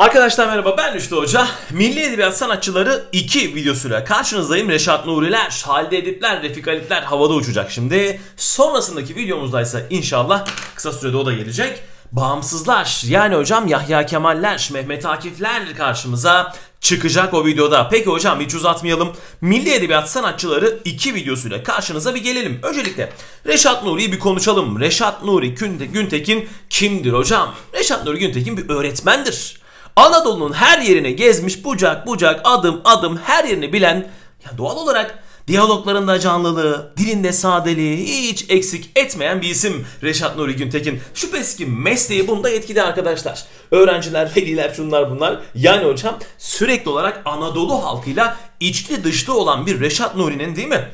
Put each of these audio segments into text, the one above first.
Arkadaşlar merhaba ben Rüştü Hoca. Milli Edebiyat Sanatçıları 2 videosuyla karşınızdayım. Reşat Nuriler, Halide Edipler, Refik Halitler havada uçacak şimdi. Sonrasındaki videomuzda ise inşallah kısa sürede o da gelecek. Bağımsızlar yani hocam Yahya Kemaller, Mehmet Akifler karşımıza çıkacak o videoda. Peki hocam hiç uzatmayalım. Milli Edebiyat Sanatçıları 2 videosuyla karşınıza bir gelelim. Öncelikle Reşat Nuri'yi bir konuşalım. Reşat Nuri Güntekin kimdir hocam? Reşat Nuri Güntekin bir öğretmendir. Anadolu'nun her yerini gezmiş bucak bucak adım adım her yerini bilen ya doğal olarak diyaloglarında canlılığı, dilinde sadeliği hiç eksik etmeyen bir isim Reşat Nuri Güntekin. Şüphesiz ki mesleği bunda etkili arkadaşlar. Öğrenciler, veliler şunlar bunlar. Yani hocam sürekli olarak Anadolu halkıyla içli dışlı olan bir Reşat Nuri'nin değil mi?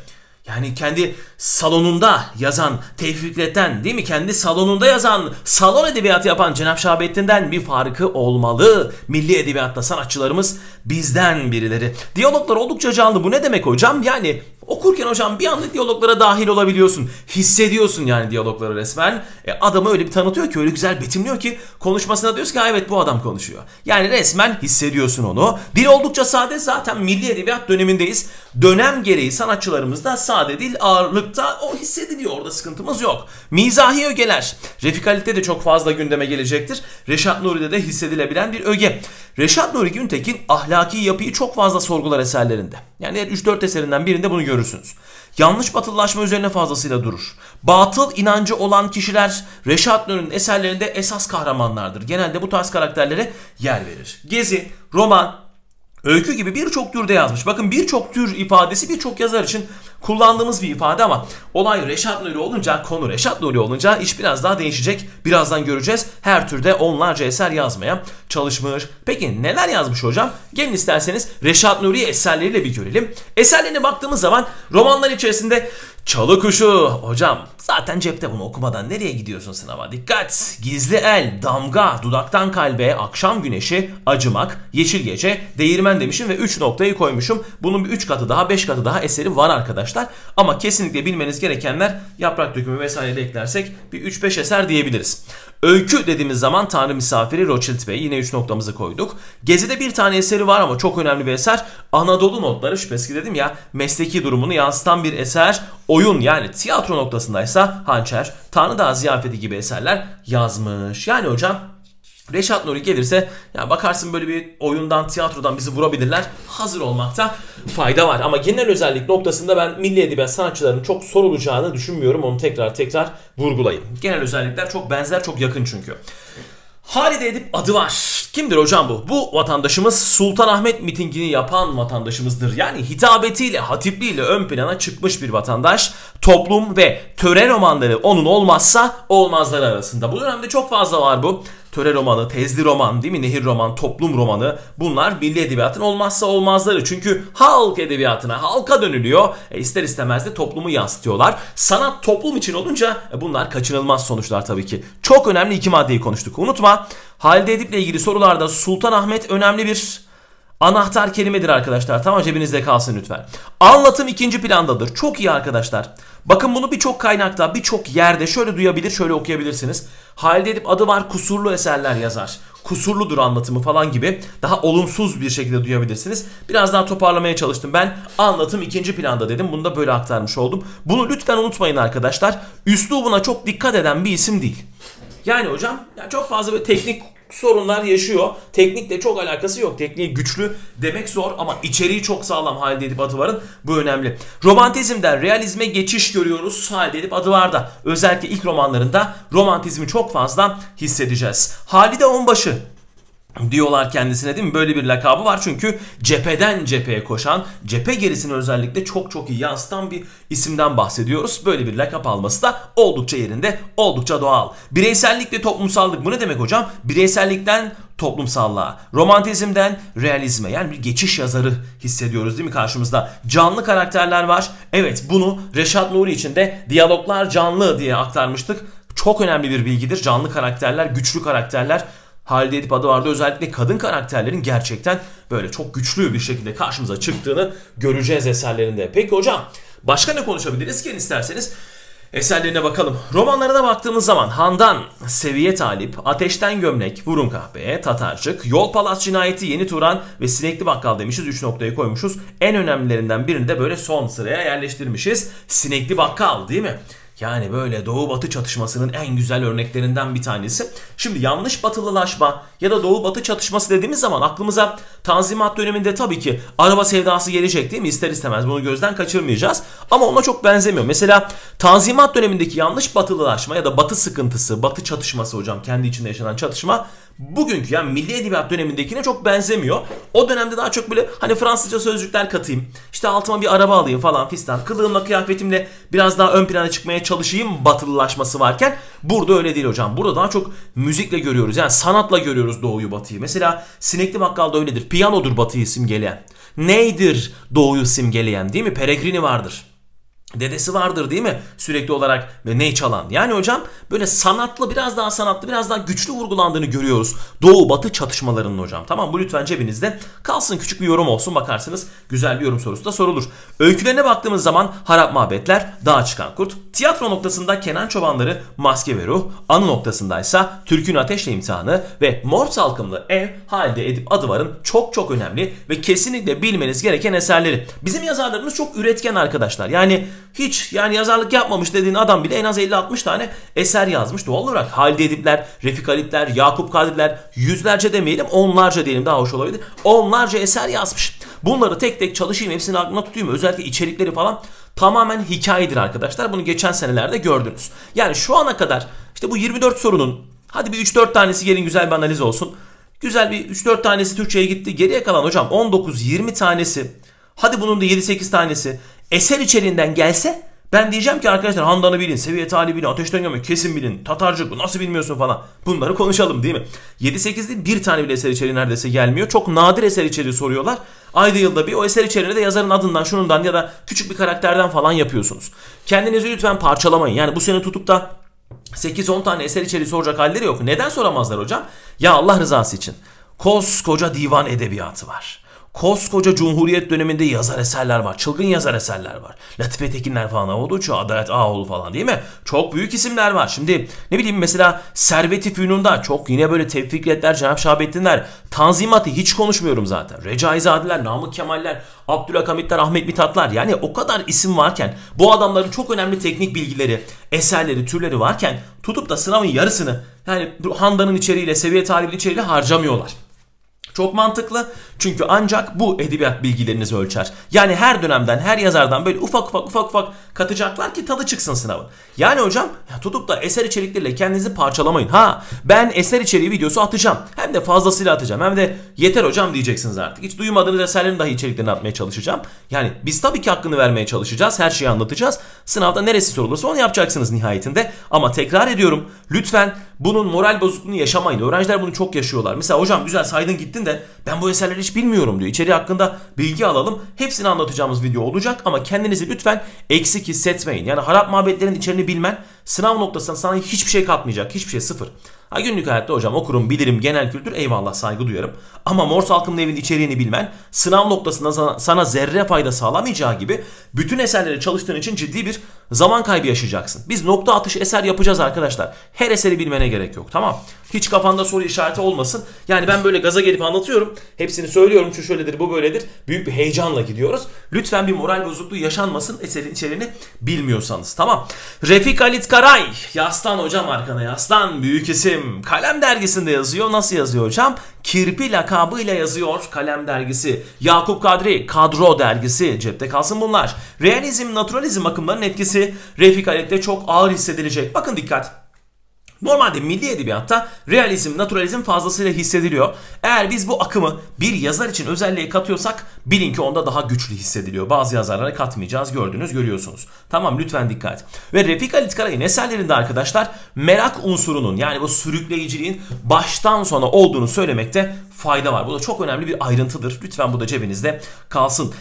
Yani kendi salonunda yazan, tevfikleten değil mi? Kendi salonunda yazan, salon edebiyatı yapan Cenab Şahabettin'den bir farkı olmalı. Milli edebiyatta sanatçılarımız bizden birileri. Diyaloglar oldukça canlı. Bu ne demek hocam? Yani Okurken hocam bir anda diyaloglara dahil olabiliyorsun. Hissediyorsun yani diyalogları resmen. E, adamı öyle bir tanıtıyor ki öyle güzel betimliyor ki konuşmasına diyorsun ki evet bu adam konuşuyor. Yani resmen hissediyorsun onu. Dil oldukça sade zaten milli edebiyat dönemindeyiz. Dönem gereği sanatçılarımızda sade dil ağırlıkta o hissediliyor orada sıkıntımız yok. Mizahi ögeler. Refik Halit'te de çok fazla gündeme gelecektir. Reşat Nuri'de de hissedilebilen bir öge. Reşat Nuri Güntekin ahlaki yapıyı çok fazla sorgular eserlerinde. Yani 3-4 eserinden birinde bunu görürsünüz. Yanlış batılılaşma üzerine fazlasıyla durur. Batıl inancı olan kişiler Reşat Nuri'nin eserlerinde esas kahramanlardır. Genelde bu tarz karakterlere yer verir. Gezi, roman, Öykü gibi birçok türde yazmış. Bakın birçok tür ifadesi birçok yazar için kullandığımız bir ifade ama olay Reşat Nuri olunca, konu Reşat Nuri olunca iş biraz daha değişecek. Birazdan göreceğiz. Her türde onlarca eser yazmaya çalışmış. Peki neler yazmış hocam? Gelin isterseniz Reşat Nuri eserleriyle bir görelim. Eserlerine baktığımız zaman romanlar içerisinde Çalı kuşu. Hocam zaten cepte bunu okumadan nereye gidiyorsun sınava? Dikkat! Gizli el, damga, dudaktan kalbe, akşam güneşi, acımak, yeşil gece, değirmen demişim ve 3 noktayı koymuşum. Bunun bir 3 katı daha 5 katı daha eseri var arkadaşlar. Ama kesinlikle bilmeniz gerekenler yaprak dökümü vesaire eklersek bir 3-5 eser diyebiliriz. Öykü dediğimiz zaman Tanrı misafiri Rothschild Bey. Yine 3 noktamızı koyduk. Gezi'de bir tane eseri var ama çok önemli bir eser. Anadolu notları şüphesiz dedim ya mesleki durumunu yansıtan bir eser. Oyun yani tiyatro noktasındaysa Hançer, Tanrı Dağı Ziyafeti gibi eserler yazmış. Yani hocam Reşat Nuri gelirse ya bakarsın böyle bir oyundan, tiyatrodan bizi vurabilirler. Hazır olmakta fayda var. Ama genel özellik noktasında ben milli edebiyat sanatçılarının çok sorulacağını düşünmüyorum. Onu tekrar tekrar vurgulayayım. Genel özellikler çok benzer, çok yakın çünkü. Halide Edip adı var. Kimdir hocam bu? Bu vatandaşımız Sultanahmet mitingini yapan vatandaşımızdır. Yani hitabetiyle, hatipliğiyle ön plana çıkmış bir vatandaş. Toplum ve töre romanları onun olmazsa olmazları arasında. Bu dönemde çok fazla var bu töre romanı, tezli roman, değil mi? Nehir roman, toplum romanı bunlar milli edebiyatın olmazsa olmazları. Çünkü halk edebiyatına, halka dönülüyor. E ister istemez de toplumu yansıtıyorlar. Sanat toplum için olunca e bunlar kaçınılmaz sonuçlar tabii ki. Çok önemli iki maddeyi konuştuk. Unutma Halide Edip'le ilgili sorularda Sultan Ahmet önemli bir anahtar kelimedir arkadaşlar. Tamam cebinizde kalsın lütfen. Anlatım ikinci plandadır. Çok iyi arkadaşlar. Bakın bunu birçok kaynakta, birçok yerde şöyle duyabilir, şöyle okuyabilirsiniz. Halide Edip adı var kusurlu eserler yazar. Kusurludur anlatımı falan gibi daha olumsuz bir şekilde duyabilirsiniz. Biraz daha toparlamaya çalıştım ben. Anlatım ikinci planda dedim. Bunu da böyle aktarmış oldum. Bunu lütfen unutmayın arkadaşlar. Üslubuna çok dikkat eden bir isim değil. Yani hocam çok fazla böyle teknik sorunlar yaşıyor. Teknikle çok alakası yok. Tekniği güçlü demek zor ama içeriği çok sağlam Halide Edip Adıvar'ın. Bu önemli. Romantizmden realizme geçiş görüyoruz Halide Edip Adıvar'da. Özellikle ilk romanlarında romantizmi çok fazla hissedeceğiz. Halide Onbaşı diyorlar kendisine değil mi? Böyle bir lakabı var çünkü cepheden cepheye koşan, cephe gerisini özellikle çok çok iyi yansıtan bir isimden bahsediyoruz. Böyle bir lakap alması da oldukça yerinde, oldukça doğal. Bireysellik ve toplumsallık bu ne demek hocam? Bireysellikten toplumsallığa, romantizmden realizme yani bir geçiş yazarı hissediyoruz değil mi karşımızda? Canlı karakterler var. Evet bunu Reşat Nuri için de diyaloglar canlı diye aktarmıştık. Çok önemli bir bilgidir. Canlı karakterler, güçlü karakterler Halide Edip adı vardı. Özellikle kadın karakterlerin gerçekten böyle çok güçlü bir şekilde karşımıza çıktığını göreceğiz eserlerinde. Peki hocam başka ne konuşabiliriz ki isterseniz? Eserlerine bakalım. Romanlarına baktığımız zaman Handan, Seviye Talip, Ateşten Gömlek, Vurun Kahveye, Tatarcık, Yol Palas Cinayeti, Yeni Turan ve Sinekli Bakkal demişiz. 3 noktayı koymuşuz. En önemlilerinden birini de böyle son sıraya yerleştirmişiz. Sinekli Bakkal değil mi? Yani böyle Doğu Batı çatışmasının en güzel örneklerinden bir tanesi. Şimdi yanlış batılılaşma ya da Doğu Batı çatışması dediğimiz zaman aklımıza Tanzimat döneminde tabii ki araba sevdası gelecek değil mi? İster istemez bunu gözden kaçırmayacağız. Ama ona çok benzemiyor. Mesela Tanzimat dönemindeki yanlış batılılaşma ya da Batı sıkıntısı, Batı çatışması hocam kendi içinde yaşanan çatışma bugünkü yani milli edebiyat dönemindekine çok benzemiyor. O dönemde daha çok böyle hani Fransızca sözcükler katayım. İşte altıma bir araba alayım falan fistan. Kılığımla kıyafetimle biraz daha ön plana çıkmaya çalışayım batılılaşması varken burada öyle değil hocam. Burada daha çok müzikle görüyoruz. Yani sanatla görüyoruz doğuyu batıyı. Mesela Sinekli Bakkal'da öyledir. Piyanodur batıyı simgeleyen. Neydir doğuyu simgeleyen değil mi? Peregrini vardır. Dedesi vardır değil mi? Sürekli olarak ney çalan. Yani hocam böyle sanatlı biraz daha sanatlı biraz daha güçlü vurgulandığını görüyoruz. Doğu batı çatışmalarının hocam. Tamam bu lütfen cebinizde kalsın küçük bir yorum olsun bakarsınız. Güzel bir yorum sorusu da sorulur. Öykülerine baktığımız zaman Harap Mabetler, Dağa Çıkan Kurt. Tiyatro noktasında Kenan Çobanları, Maske ve Ruh. Anı noktasındaysa Türk'ün Ateşle imtihanı ve Mor Salkımlı Ev Halide Edip Adıvar'ın çok çok önemli ve kesinlikle bilmeniz gereken eserleri. Bizim yazarlarımız çok üretken arkadaşlar. Yani hiç yani yazarlık yapmamış dediğin adam bile en az 50-60 tane eser yazmış. Doğal olarak Halide Edipler, Refik Halitler, Yakup Kadirler yüzlerce demeyelim onlarca diyelim daha hoş olabilir. Onlarca eser yazmış. Bunları tek tek çalışayım hepsini aklına tutayım. Özellikle içerikleri falan tamamen hikayedir arkadaşlar. Bunu geçen senelerde gördünüz. Yani şu ana kadar işte bu 24 sorunun hadi bir 3-4 tanesi gelin güzel bir analiz olsun. Güzel bir 3-4 tanesi Türkçe'ye gitti. Geriye kalan hocam 19-20 tanesi hadi bunun da 7-8 tanesi eser içeriğinden gelse ben diyeceğim ki arkadaşlar Handan'ı bilin, Seviye Talib'i bilin, Ateşten Gömü kesin bilin, Tatarcık nasıl bilmiyorsun falan. Bunları konuşalım değil mi? 7-8 değil bir tane bile eser içeriği neredeyse gelmiyor. Çok nadir eser içeriği soruyorlar. Ayda yılda bir o eser içeriğini de yazarın adından şunundan ya da küçük bir karakterden falan yapıyorsunuz. Kendinizi lütfen parçalamayın. Yani bu sene tutup da 8-10 tane eser içeriği soracak halleri yok. Neden soramazlar hocam? Ya Allah rızası için. Koskoca divan edebiyatı var. Koskoca Cumhuriyet döneminde yazar eserler var. Çılgın yazar eserler var. Latife Tekinler falan Avoduçu, Adalet Ağoğlu falan değil mi? Çok büyük isimler var. Şimdi ne bileyim mesela Servet-i Fünun'da çok yine böyle Tevfik Fikretler, Cenab Şahabettinler, Tanzimat'ı hiç konuşmuyorum zaten. Recaizadeler, Namık Kemaller, Abdülhakamitler, Ahmet Mithatlar yani o kadar isim varken bu adamların çok önemli teknik bilgileri, eserleri, türleri varken tutup da sınavın yarısını yani Handan'ın içeriğiyle, seviye talibin içeriğiyle harcamıyorlar. Çok mantıklı çünkü ancak bu edebiyat bilgilerinizi ölçer. Yani her dönemden, her yazardan böyle ufak ufak ufak ufak katacaklar ki tadı çıksın sınavın. Yani hocam ya tutup da eser içerikleriyle kendinizi parçalamayın. Ha ben eser içeriği videosu atacağım. Hem de fazlasıyla atacağım. Hem de yeter hocam diyeceksiniz artık. Hiç duymadığınız eserlerin dahi içeriklerini atmaya çalışacağım. Yani biz tabii ki hakkını vermeye çalışacağız. Her şeyi anlatacağız. Sınavda neresi sorulursa onu yapacaksınız nihayetinde. Ama tekrar ediyorum lütfen bunun moral bozukluğunu yaşamayın. Öğrenciler bunu çok yaşıyorlar. Mesela hocam güzel saydın gittin de ben bu eserleri hiç bilmiyorum diyor. İçeri hakkında bilgi alalım. Hepsini anlatacağımız video olacak ama kendinizi lütfen eksik hissetmeyin. Yani harap mabetlerin içeriğini bilmen sınav noktasında sana hiçbir şey katmayacak. Hiçbir şey sıfır. Ha günlük hayatta hocam okurum, bilirim, genel kültür eyvallah saygı duyarım. Ama Morse halkının evin içeriğini bilmen sınav noktasında sana, sana zerre fayda sağlamayacağı gibi bütün eserleri çalıştığın için ciddi bir zaman kaybı yaşayacaksın. Biz nokta atış eser yapacağız arkadaşlar. Her eseri bilmene gerek yok tamam. Hiç kafanda soru işareti olmasın. Yani ben böyle gaza gelip anlatıyorum. Hepsini söylüyorum şu şöyledir bu böyledir. Büyük bir heyecanla gidiyoruz. Lütfen bir moral bozukluğu yaşanmasın eserin içeriğini bilmiyorsanız tamam. Refik Halit Karay. Yaslan hocam arkana yaslan. Büyük isim. Kalem dergisinde yazıyor. Nasıl yazıyor hocam? Kirpi lakabıyla yazıyor Kalem dergisi. Yakup Kadri Kadro dergisi. Cepte kalsın bunlar. Realizm, naturalizm akımlarının etkisi Refik Halit'te çok ağır hissedilecek. Bakın dikkat. Normalde milli edebiyatta realizm, naturalizm fazlasıyla hissediliyor. Eğer biz bu akımı bir yazar için özelliğe katıyorsak bilin ki onda daha güçlü hissediliyor. Bazı yazarlara katmayacağız gördünüz görüyorsunuz. Tamam lütfen dikkat. Ve Refik Halit Karay'ın eserlerinde arkadaşlar merak unsurunun yani bu sürükleyiciliğin baştan sona olduğunu söylemekte fayda var. Bu da çok önemli bir ayrıntıdır. Lütfen bu da cebinizde kalsın.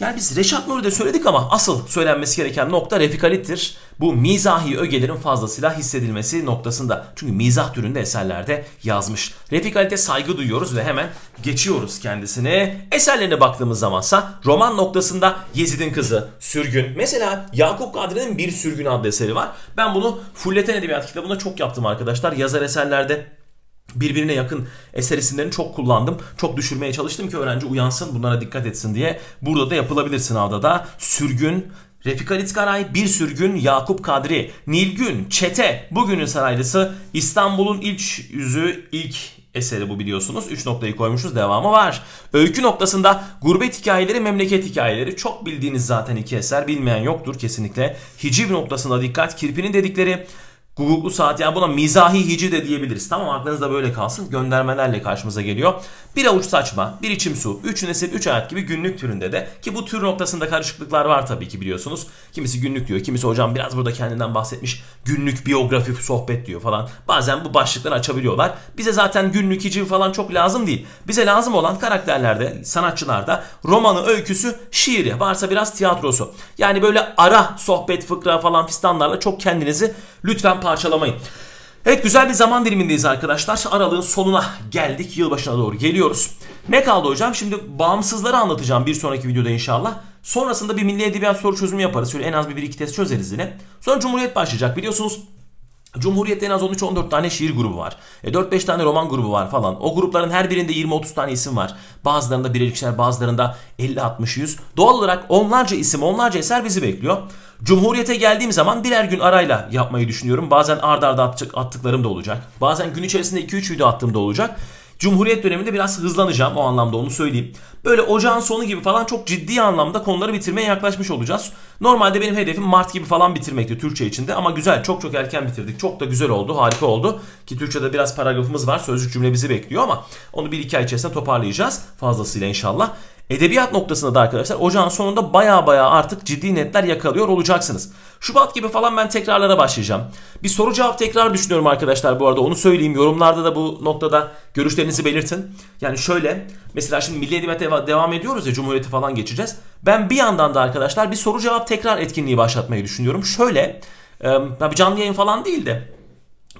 Yani biz Reşat Nuri'de söyledik ama asıl söylenmesi gereken nokta refikalittir. Bu mizahi ögelerin fazlasıyla hissedilmesi noktasında. Çünkü mizah türünde eserlerde yazmış. Refikalite saygı duyuyoruz ve hemen geçiyoruz kendisine. Eserlerine baktığımız zamansa roman noktasında Yezid'in Kızı, Sürgün. Mesela Yakup Kadri'nin Bir Sürgün adlı eseri var. Ben bunu Fulleten Edebiyat kitabında çok yaptım arkadaşlar. Yazar eserlerde birbirine yakın eser isimlerini çok kullandım. Çok düşürmeye çalıştım ki öğrenci uyansın bunlara dikkat etsin diye. Burada da yapılabilir sınavda da. Sürgün, Refik Halit Karay, Bir Sürgün, Yakup Kadri, Nilgün, Çete, Bugünün Saraylısı, İstanbul'un ilk yüzü, ilk eseri bu biliyorsunuz. 3 noktayı koymuşuz devamı var. Öykü noktasında gurbet hikayeleri, memleket hikayeleri. Çok bildiğiniz zaten iki eser. Bilmeyen yoktur kesinlikle. Hiciv noktasında dikkat. Kirpi'nin dedikleri Guguklu saat yani buna mizahi hici de diyebiliriz. Tamam aklınızda böyle kalsın. Göndermelerle karşımıza geliyor. Bir avuç saçma, bir içim su, üç nesil, üç hayat gibi günlük türünde de ki bu tür noktasında karışıklıklar var tabii ki biliyorsunuz. Kimisi günlük diyor, kimisi hocam biraz burada kendinden bahsetmiş günlük biyografi sohbet diyor falan. Bazen bu başlıkları açabiliyorlar. Bize zaten günlük hici falan çok lazım değil. Bize lazım olan karakterlerde, sanatçılarda romanı, öyküsü, şiiri, varsa biraz tiyatrosu. Yani böyle ara sohbet, fıkra falan fistanlarla çok kendinizi lütfen parçalamayın. Evet güzel bir zaman dilimindeyiz arkadaşlar. Aralığın sonuna geldik. Yılbaşına doğru geliyoruz. Ne kaldı hocam? Şimdi bağımsızları anlatacağım bir sonraki videoda inşallah. Sonrasında bir milli edebiyat soru çözümü yaparız. Şöyle en az bir, bir iki test çözeriz yine. Sonra Cumhuriyet başlayacak biliyorsunuz. Cumhuriyet'te en az 13-14 tane şiir grubu var. E 4-5 tane roman grubu var falan. O grupların her birinde 20-30 tane isim var. Bazılarında birer bazılarında 50-60-100. Doğal olarak onlarca isim onlarca eser bizi bekliyor. Cumhuriyete geldiğim zaman birer gün arayla yapmayı düşünüyorum. Bazen ard arda attıklarım da olacak. Bazen gün içerisinde 2-3 video attığım da olacak. Cumhuriyet döneminde biraz hızlanacağım o anlamda onu söyleyeyim. Böyle ocağın sonu gibi falan çok ciddi anlamda konuları bitirmeye yaklaşmış olacağız. Normalde benim hedefim Mart gibi falan bitirmekti Türkçe içinde ama güzel çok çok erken bitirdik. Çok da güzel oldu harika oldu. Ki Türkçe'de biraz paragrafımız var sözcük cümle bizi bekliyor ama onu bir iki ay içerisinde toparlayacağız fazlasıyla inşallah. Edebiyat noktasında da arkadaşlar ocağın sonunda baya baya artık ciddi netler yakalıyor olacaksınız. Şubat gibi falan ben tekrarlara başlayacağım. Bir soru cevap tekrar düşünüyorum arkadaşlar bu arada onu söyleyeyim. Yorumlarda da bu noktada görüşlerinizi belirtin. Yani şöyle mesela şimdi Milli Edebiyat'a devam ediyoruz ya Cumhuriyeti falan geçeceğiz. Ben bir yandan da arkadaşlar bir soru cevap tekrar etkinliği başlatmayı düşünüyorum. Şöyle tabi canlı yayın falan değil de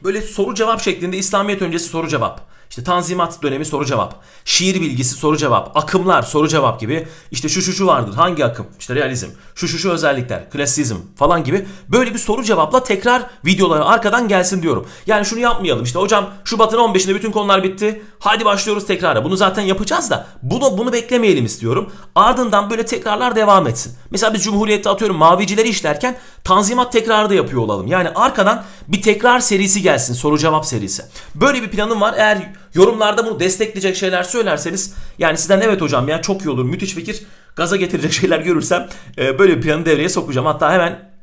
böyle soru cevap şeklinde İslamiyet öncesi soru cevap. İşte Tanzimat dönemi soru cevap. Şiir bilgisi soru cevap. Akımlar soru cevap gibi. İşte şu şu şu vardır. Hangi akım? İşte realizm. Şu şu şu özellikler. Klasizm falan gibi. Böyle bir soru cevapla tekrar videoları arkadan gelsin diyorum. Yani şunu yapmayalım. İşte hocam Şubat'ın 15'inde bütün konular bitti. Hadi başlıyoruz tekrara. Bunu zaten yapacağız da bunu bunu beklemeyelim istiyorum. Ardından böyle tekrarlar devam etsin. Mesela biz Cumhuriyet'te atıyorum mavicileri işlerken Tanzimat tekrarı da yapıyor olalım. Yani arkadan bir tekrar serisi gelsin. Soru cevap serisi. Böyle bir planım var. Eğer Yorumlarda bunu destekleyecek şeyler söylerseniz yani sizden evet hocam ya çok iyi olur müthiş fikir gaza getirecek şeyler görürsem e, böyle bir planı devreye sokacağım. Hatta hemen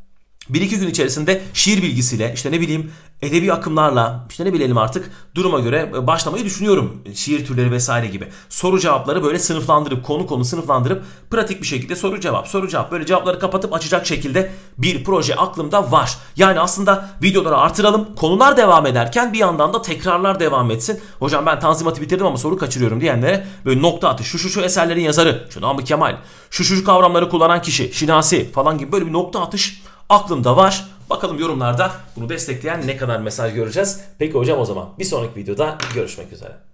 bir iki gün içerisinde şiir bilgisiyle işte ne bileyim edebi akımlarla işte ne bilelim artık duruma göre e, başlamayı düşünüyorum. Şiir türleri vesaire gibi. Soru cevapları böyle sınıflandırıp konu konu sınıflandırıp pratik bir şekilde soru cevap soru cevap böyle cevapları kapatıp açacak şekilde bir proje aklımda var. Yani aslında videoları artıralım. Konular devam ederken bir yandan da tekrarlar devam etsin. Hocam ben tanzimatı bitirdim ama soru kaçırıyorum diyenlere böyle nokta atış şu şu şu eserlerin yazarı şu Namık Kemal şu şu kavramları kullanan kişi Şinasi falan gibi böyle bir nokta atış aklımda var. Bakalım yorumlarda bunu destekleyen ne kadar mesaj göreceğiz. Peki hocam o zaman bir sonraki videoda görüşmek üzere.